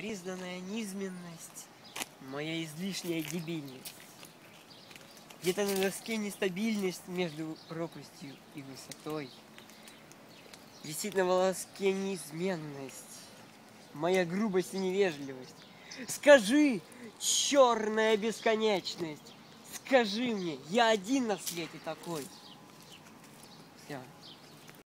признанная низменность, моя излишняя дебильность. Где-то на доске нестабильность между пропастью и высотой. Висит на волоске неизменность, моя грубость и невежливость. Скажи, черная бесконечность, скажи мне, я один на свете такой. Все.